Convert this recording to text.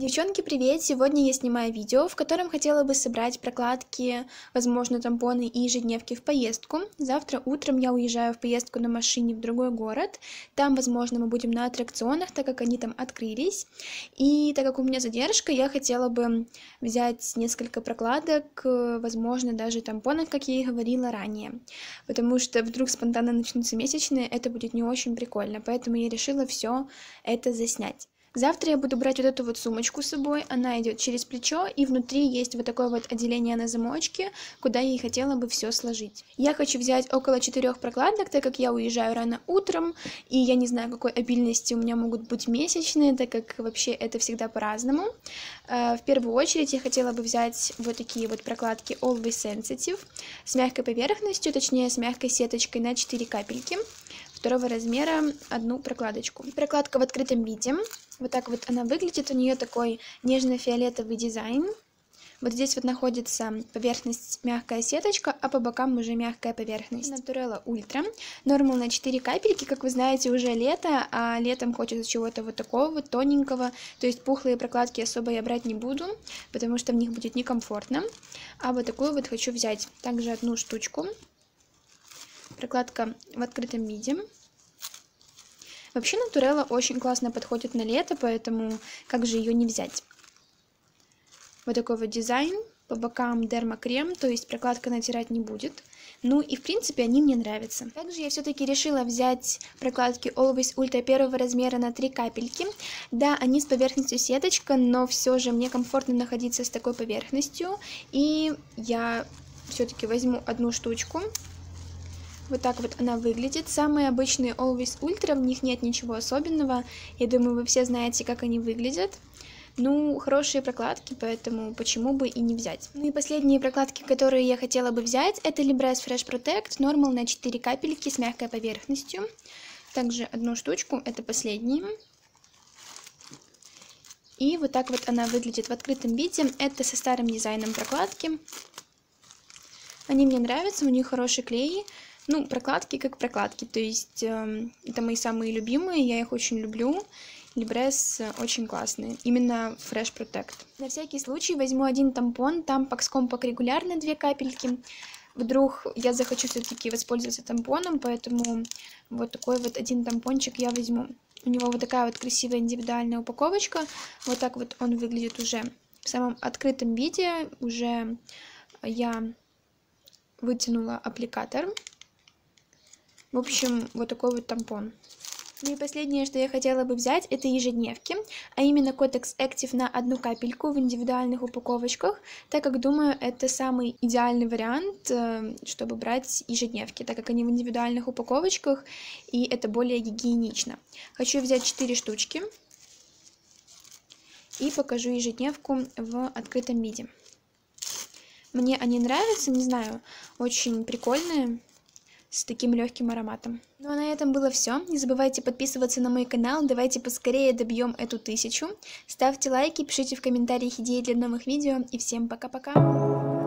Девчонки, привет! Сегодня я снимаю видео, в котором хотела бы собрать прокладки, возможно, тампоны и ежедневки в поездку. Завтра утром я уезжаю в поездку на машине в другой город. Там, возможно, мы будем на аттракционах, так как они там открылись. И так как у меня задержка, я хотела бы взять несколько прокладок, возможно, даже тампонов, как я и говорила ранее. Потому что вдруг спонтанно начнутся месячные, это будет не очень прикольно. Поэтому я решила все это заснять. Завтра я буду брать вот эту вот сумочку с собой, она идет через плечо, и внутри есть вот такое вот отделение на замочке, куда я и хотела бы все сложить. Я хочу взять около четырех прокладок, так как я уезжаю рано утром, и я не знаю, какой обильности у меня могут быть месячные, так как вообще это всегда по-разному. Э, в первую очередь я хотела бы взять вот такие вот прокладки Always Sensitive с мягкой поверхностью, точнее с мягкой сеточкой на 4 капельки второго размера одну прокладочку. Прокладка в открытом виде. Вот так вот она выглядит. У нее такой нежно-фиолетовый дизайн. Вот здесь вот находится поверхность мягкая сеточка, а по бокам уже мягкая поверхность. Naturella Ultra. Нормал на 4 капельки, как вы знаете, уже лето, а летом хочется чего-то вот такого вот тоненького. То есть пухлые прокладки особо я брать не буду, потому что в них будет некомфортно. А вот такую вот хочу взять. Также одну штучку. Прокладка в открытом виде. Вообще Натурелла очень классно подходит на лето, поэтому как же ее не взять. Вот такой вот дизайн. По бокам дермокрем, то есть прокладка натирать не будет. Ну и в принципе они мне нравятся. Также я все-таки решила взять прокладки Always Ultra первого размера на 3 капельки. Да, они с поверхностью сеточка, но все же мне комфортно находиться с такой поверхностью. И я все-таки возьму одну штучку вот так вот она выглядит. Самые обычные Always Ultra, в них нет ничего особенного. Я думаю, вы все знаете, как они выглядят. Ну, хорошие прокладки, поэтому почему бы и не взять. Ну и последние прокладки, которые я хотела бы взять, это Libresse Fresh Protect Normal на 4 капельки с мягкой поверхностью. Также одну штучку, это последние. И вот так вот она выглядит в открытом виде. Это со старым дизайном прокладки. Они мне нравятся, у них хороший клей. Ну, прокладки как прокладки, то есть э, это мои самые любимые, я их очень люблю. Либрес очень классные, именно Fresh Protect. На всякий случай возьму один тампон, Tampax Compact регулярно, две капельки. Вдруг я захочу все-таки воспользоваться тампоном, поэтому вот такой вот один тампончик я возьму. У него вот такая вот красивая индивидуальная упаковочка. Вот так вот он выглядит уже в самом открытом виде. Уже я вытянула аппликатор. В общем, вот такой вот тампон. Ну и последнее, что я хотела бы взять, это ежедневки, а именно Kotex Active на одну капельку в индивидуальных упаковочках, так как думаю, это самый идеальный вариант, э, чтобы брать ежедневки, так как они в индивидуальных упаковочках, и это более гигиенично. Хочу взять 4 штучки и покажу ежедневку в открытом виде. Мне они нравятся, не знаю, очень прикольные с таким легким ароматом. Ну а на этом было все. Не забывайте подписываться на мой канал, давайте поскорее добьем эту тысячу. Ставьте лайки, пишите в комментариях идеи для новых видео и всем пока-пока!